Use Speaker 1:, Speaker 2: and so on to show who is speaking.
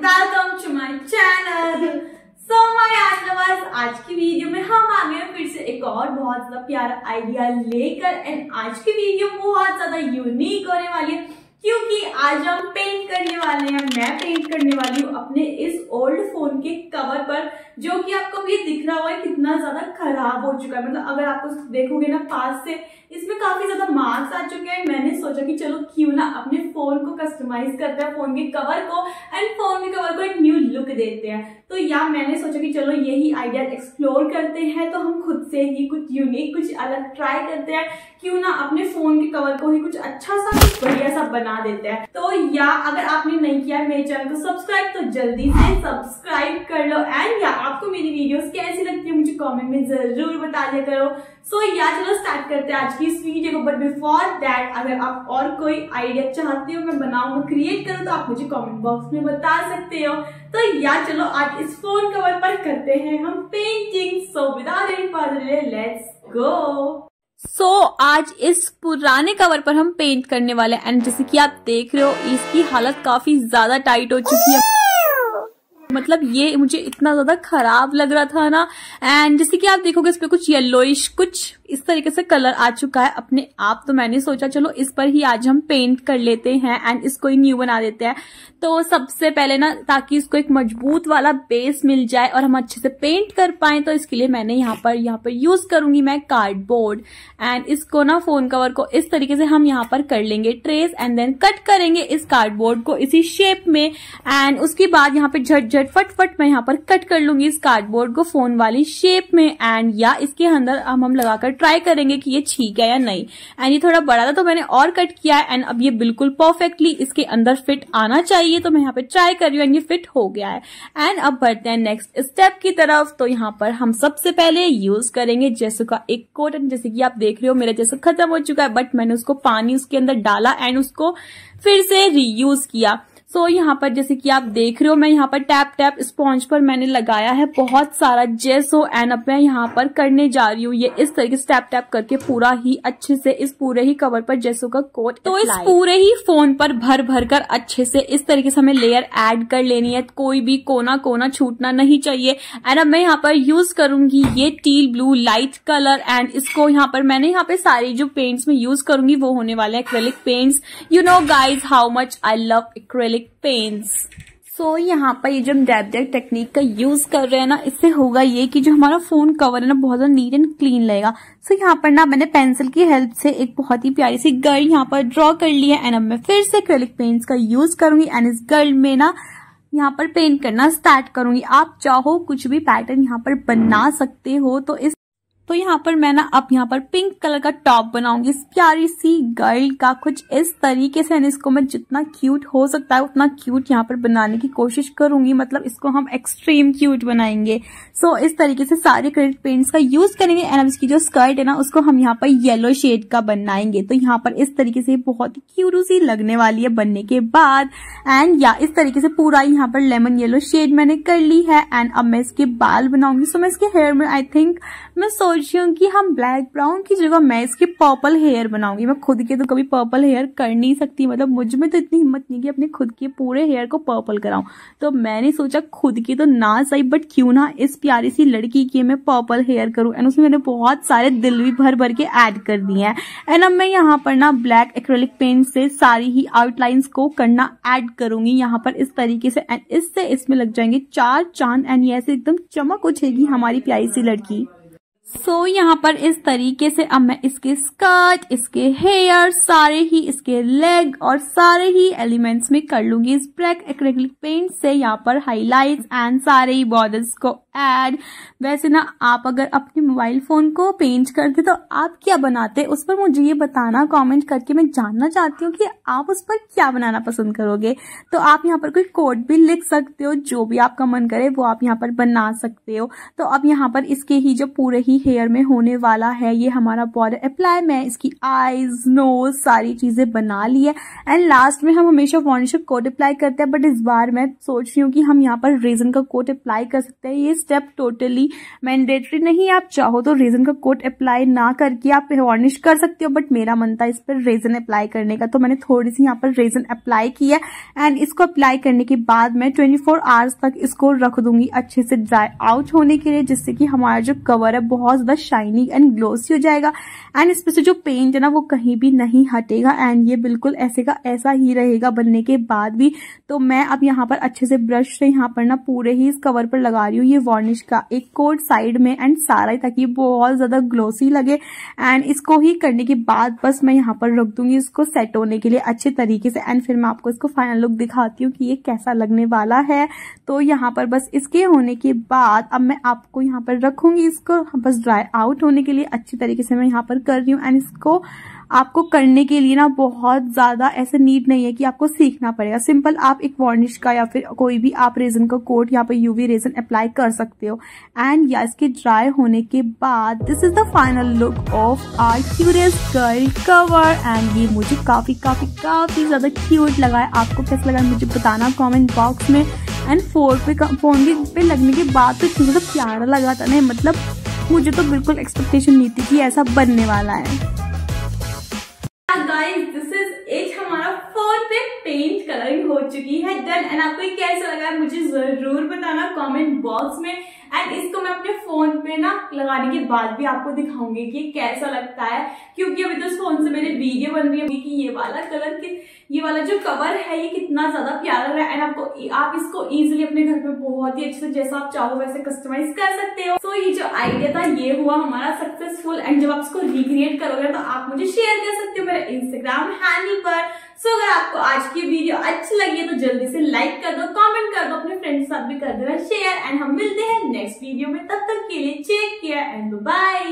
Speaker 1: Welcome to my channel so my art आज की video में हम आ गए फिर से एक और बहुत ज़्यादा प्यारा आइडिया लेकर एंड आज की वीडियो बहुत ज़्यादा यूनिक होने वाली है, क्योंकि आज हम पेंट करने वाले हैं। मैं पेंट करने वाली हूँ अपने इस ओल्ड फ़ोन के कवर पर, जो कि आपको ये दिख रहा हुआ है कितना ज़्यादा खराब हो चुका है। मतलब अगर आपको देखोगे ना पास से इसमें काफ़ी ज़्यादा मार्क्स आ चुके हैं। मैंने सोचा कि चलो क्यों ना अपने फ़ोन को कस्टमाइज करते हैं फ़ोन के कवर को एंड फ़ोन के कवर को एक न्यू लुक देते हैं। तो या मैंने सोचा कि चलो यही आइडिया एक्सप्लोर करते हैं तो हम खुद से ही कुछ यूनिक कुछ अलग ट्राई करते हैं। क्यों ना अपने फ़ोन के कवर को ही कुछ अच्छा सा, कुछ बढ़िया सा बना देते हैं। तो या अगर आपने नहीं किया मेरे चैनल को सब्सक्राइब तो जल्दी से सब्सक्राइब कर लो। एंड या आपको मेरी वीडियोस कैसी लगती है कमेंट में ज़रूर बता दिया करो। सो so, या चलो स्टार्ट करते हैं आज की इस वीडियो को बट बिफोर दैट अगर आप और कोई आइडिया चाहते हो मैं बनाऊ क्रिएट करूँ तो आप मुझे कमेंट बॉक्स में बता सकते हो। तो या चलो आज इस फ़ोन कवर पर करते हैं हम painting so without any let's go so so, आज इस पुराने कवर पर हम पेंट करने वाले एंड जैसे कि आप देख रहे हो इसकी हालत काफ़ी ज़्यादा टाइट हो चुकी है। मतलब ये मुझे इतना ज़्यादा खराब लग रहा था ना। एंड जैसे कि आप देखोगे इस पे कुछ येलोइश कुछ इस तरीके से कलर आ चुका है अपने आप। तो मैंने सोचा, चलो इस पर ही आज हम पेंट कर लेते हैं एंड इसको ही न्यू बना देते हैं। तो सबसे पहले ना, ताकि इसको एक मज़बूत वाला बेस मिल जाए और हम अच्छे से पेंट कर पाए तो इसके लिए मैंने यहाँ पर यहाँ पर यूज़ करूँगी मैं कार्डबोर्ड एंड इसको ना फ़ोन कवर को इस तरीके से हम यहाँ पर कर लेंगे ट्रेस एंड देन कट करेंगे इस कार्डबोर्ड को इसी शेप में। एंड उसके बाद यहाँ पे झट झट फटफट मैं यहाँ पर कट कर लूँगी इस कार्डबोर्ड को फ़ोन वाली शेप में। एंड या इसके अंदर हम हम लगाकर ट्राई करेंगे कि ये ठीक है या नहीं। एंड ये थोड़ा बड़ा था तो मैंने और कट किया एंड अब ये बिल्कुल परफेक्टली इसके अंदर फिट आना चाहिए तो मैं यहाँ पे ट्राई कर रही हूँ एंड ये फिट हो गया है। एंड अब बढ़ते हैं नेक्स्ट स्टेप की तरफ़ तो यहाँ पर हम सबसे पहले यूज़ करेंगे जैसो का एक कोटन जैसे कि आप देख रहे हो, मेरा जैसा खत्म हो चुका है बट मैंने उसको पानी उसके अंदर डाला एंड उसको फिर से रीयूज किया। सो so, यहाँ पर जैसे कि आप देख रहे हो मैं यहाँ पर टैप टैप स्पॉन्ज पर मैंने लगाया है। बहुत सारा जेसो एंड अब मैं यहाँ पर करने जा रही हूँ। ये इस तरीके से टैप टैप करके पूरा ही अच्छे से इस पूरे ही कवर पर जेसो का कोट तो इस पूरे ही फ़ोन पर भर भर कर अच्छे से इस तरीके से हमें लेयर एड कर लेनी है। कोई भी कोना कोना छूटना नहीं चाहिए। एंड अब मैं यहाँ पर यूज़ करूँगी ये teal blue light colour and इसको यहाँ पर मैंने यहाँ पे सारी जो पेंट्स में यूज़ करूँगी वो होने वाले हैं acrylic paints you know guys how much I love acrylic acrylic paints so यहाँ पर ये जो हम डैप डैप टेक्निक का यूज़ कर रहे हैं ना इससे होगा ये कि जो हमारा फ़ोन कवर है ना बहुत ज़्यादा नीट एंड क्लीन लगेगा। सो so, यहाँ पर ना मैंने पेंसिल की हेल्प से एक बहुत ही प्यारी सी गर्ल यहाँ पर ड्रॉ कर ली है एंड अब मैं फिर से एक्रेलिक पेंट्स का यूज़ करूँगी एंड इस गर्ल में ना यहाँ पर पेंट करना स्टार्ट करूँगी। आप चाहो कुछ भी पैटर्न यहाँ पर बना सकते हो तो इस तो यहाँ पर मैं ना अब यहाँ पर पिंक कलर का टॉप बनाऊँगी। इस प्यारी सी गर्ल का कुछ इस तरीके से इसको मैं जितना क्यूट हो सकता है उतना क्यूट यहाँ पर बनाने की कोशिश करूँगी। मतलब इसको हम एक्सट्रीम क्यूट बनाएँगे। सो so, इस तरीके से सारे क्रेडिट पेंट्स का यूज़ करेंगे एंड इसकी जो स्कर्ट है ना उसको हम यहाँ पर येलो शेड का बनाएँगे। तो यहाँ पर इस तरीके से बहुत ही क्यूट सी लगने वाली है बनने के बाद। एंड या इस तरीके से पूरा यहाँ पर लेमन येलो शेड मैंने कर ली है। एंड अब मैं इसके बाल बनाऊँगी। सो so, मैं इसके हेयर में आई थिंक मैं सोच सोच रही हूँ कि हम ब्लैक ब्राउन की जगह मैं इसके पर्पल हेयर बनाऊँगी। मैं खुद के तो कभी पर्पल हेयर कर नहीं सकती। मतलब मुझमें तो इतनी हिम्मत नहीं कि अपने खुद के पूरे हेयर को पर्पल कराऊं। तो मैंने सोचा खुद की तो ना सही बट क्यों ना इस प्यारी सी लड़की की मैं पर्पल हेयर करूँ? एंड उसमें मैंने बहुत सारे दिल भी भर भर के ऐड कर दिए हैं। एंड अब मैं यहाँ पर ना ब्लैक एक्रेलिक पेंट से सारी ही आउटलाइंस को करना एड करूँगी। यहाँ पर इस तरीके से एंड इससे इसमें लग जाएँगे चार चाँद। एंड ये ऐसे एकदम चमक उठेगी हमारी प्यारी सी लड़की। सो so, यहाँ पर इस तरीके से अब मैं इसके स्कर्ट इसके हेयर सारे ही इसके लेग और सारे ही एलिमेंट्स में कर लूँगी। इस ब्लैक एक्रेलिक पेंट से यहाँ पर हाइलाइट्स एंड सारे ही बॉर्डर्स को ऐड वैसे ना आप अगर अपने मोबाइल फ़ोन को पेंट करते तो आप क्या बनाते? उस पर मुझे ये बताना कमेंट करके मैं जानना चाहती हूँ कि आप उस पर क्या बनाना पसंद करोगे। तो आप यहाँ पर कोई कोड भी लिख सकते हो जो भी आपका मन करे वो आप यहाँ पर बना सकते हो। तो अब यहाँ पर इसके ही जो पूरे ही हेयर में होने वाला है। ये हमारा पाउडर अप्लाई मैं इसकी आईज नोज़ सारी चीज़ें बना ली है। एंड लास्ट में हम हमेशा वार्निश कोट अप्लाई करते हैं। बट इस बार मैं सोच रही हूँ कि हम यहाँ पर रेजन का कोट अप्लाई कर सकते हैं। ये स्टेप टोटली मैंडेटरी नहीं आप चाहो तो रेजन का कोट अप्लाई ना करके आप वार्निश कर सकते हो। बट मेरा मन था इस पर रेजन अप्लाई करने का। तो मैंने थोड़ी सी यहाँ पर रेजन अप्लाई किया एंड इसको अप्लाई करने के बाद मैं ट्वेंटी फोर आवर्स तक इसको रख दूँगी अच्छे से ड्राई आउट होने के लिए। जिससे कि हमारा जो कवर है बहुत ज़्यादा शाइनी एंड ग्लोसी हो जाएगा। एंड इसमें से जो पेंट है ना, वो कहीं भी नहीं हटेगा। एंड ये बिल्कुल ऐसे का ऐसा ही रहेगा बनने के बाद भी। तो मैं अब यहाँ पर अच्छे से ब्रश से यहाँ पर ना पूरे ही इस कवर पर लगा रही हूँ। ये वार्निश का एक कोट साइड में एंड सारा ही, ताकि बहुत ज़्यादा ग्लोसी लगे। एंड इसको ही करने के बाद बस मैं यहाँ पर रख दूँगी इसको सेट होने के लिए अच्छे तरीके से। एंड फिर मैं आपको इसको फाइनल लुक दिखाती हूँ कि ये कैसा लगने वाला है। तो यहाँ पर बस इसके होने के बाद अब मैं आपको यहाँ पर रखूँगी इसको। बस ड्राई आउट होने के लिए अच्छी तरीके से मैं यहाँ पर कर रही हूँ। एंड इसको आपको करने के लिए ना बहुत ज़्यादा ऐसे नीड नहीं है कि आपको सीखना पड़ेगा। सिंपल आप एक वार्निश का या फिर कोई भी आप रेजन का कोट यहाँ पे यूवी रेजन अप्लाई कर सकते हो। एंड या इसके ड्राई होने के बाद this is the final look of our curious girl cover and ये मुझे काफ़ी काफ़ी काफ़ी ज़्यादा क्यूट लगा है। आपको कैसा लगा मुझे बताना कॉमेंट बॉक्स में। एंड फ़ोन पे फ़ोन पे लगने के बाद तो इतना ज़्यादा प्यारा लगा था ना मतलब मुझे तो बिल्कुल एक्सपेक्टेशन नहीं थी कि ऐसा बनने वाला है। हो है डन एंड आपको कैसा लगा? मुझे ज़रूर बताना कमेंट बॉक्स में। एंड इसको मैं अपने फ़ोन पे ना लगाने के बाद भी आपको दिखाऊँगी कि कैसा लगता है। क्योंकि अभी तो इस फ़ोन से मेरी वीडियो बन रही है कि ये वाला कलर के ये वाला जो कवर है ये कितना ज़्यादा प्यारा है। एंड आपको आप इसको इजीली अपने घर पे बहुत ही अच्छे से जैसा आप चाहो वैसे कस्टमाइज कर सकते हो। तो so, ये जो आइडिया था ये हुआ हमारा सक्सेसफुल एंड जब आप इसको रिक्रिएट करोगे तो आप मुझे शेयर कर सकते हो मेरे इंस्टाग्राम हैंडल पर। सो अगर आपको आज की वीडियो अच्छी लगी है तो जल्दी से लाइक कर दो कमेंट कर दो, अपने फ्रेंड्स के साथ भी कर देना शेयर एंड हम मिलते हैं नेक्स्ट वीडियो में। तब तक के लिए चेक केयर एंड बाय